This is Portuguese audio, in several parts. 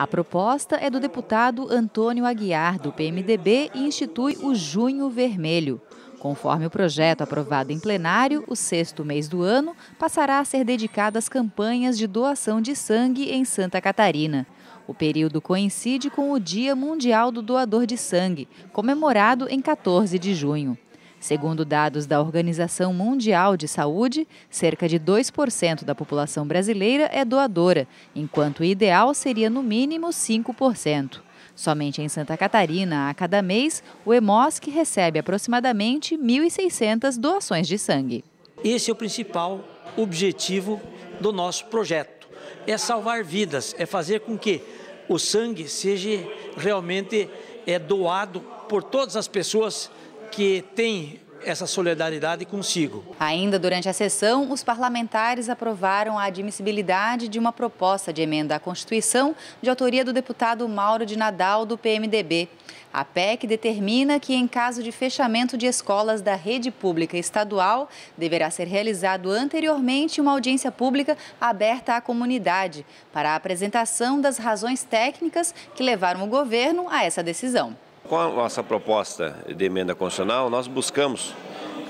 A proposta é do deputado Antônio Aguiar, do PMDB, e institui o Junho Vermelho. Conforme o projeto aprovado em plenário, o sexto mês do ano passará a ser dedicado às campanhas de doação de sangue em Santa Catarina. O período coincide com o Dia Mundial do Doador de Sangue, comemorado em 14 de junho. Segundo dados da Organização Mundial de Saúde, cerca de 2% da população brasileira é doadora, enquanto o ideal seria no mínimo 5%. Somente em Santa Catarina, a cada mês, o EMOSC recebe aproximadamente 1.600 doações de sangue. Esse é o principal objetivo do nosso projeto. É salvar vidas, é fazer com que o sangue seja realmente é, doado por todas as pessoas que tem essa solidariedade consigo. Ainda durante a sessão, os parlamentares aprovaram a admissibilidade de uma proposta de emenda à Constituição de autoria do deputado Mauro de Nadal, do PMDB. A PEC determina que, em caso de fechamento de escolas da rede pública estadual, deverá ser realizado anteriormente uma audiência pública aberta à comunidade para a apresentação das razões técnicas que levaram o governo a essa decisão. Com a nossa proposta de emenda constitucional, nós buscamos,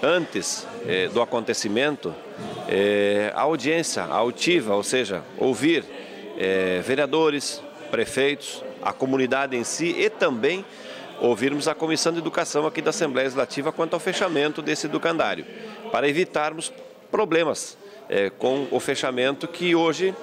antes eh, do acontecimento, eh, a audiência altiva, ou seja, ouvir eh, vereadores, prefeitos, a comunidade em si e também ouvirmos a Comissão de Educação aqui da Assembleia Legislativa quanto ao fechamento desse educandário, para evitarmos problemas com o fechamento que hoje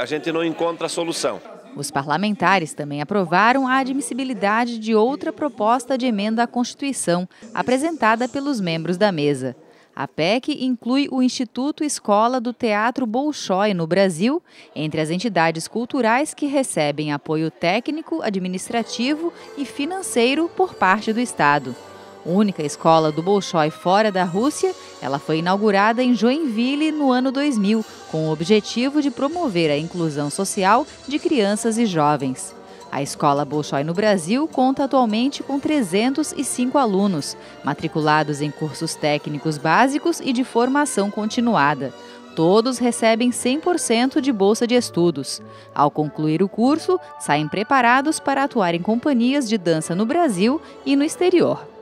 a gente não encontra solução. Os parlamentares também aprovaram a admissibilidade de outra proposta de emenda à Constituição, apresentada pelos membros da mesa. A PEC inclui o Instituto Escola do Teatro Bolshoi no Brasil, entre as entidades culturais que recebem apoio técnico, administrativo e financeiro por parte do Estado única escola do Bolshoi fora da Rússia, ela foi inaugurada em Joinville no ano 2000, com o objetivo de promover a inclusão social de crianças e jovens. A escola Bolshoi no Brasil conta atualmente com 305 alunos, matriculados em cursos técnicos básicos e de formação continuada. Todos recebem 100% de bolsa de estudos. Ao concluir o curso, saem preparados para atuar em companhias de dança no Brasil e no exterior.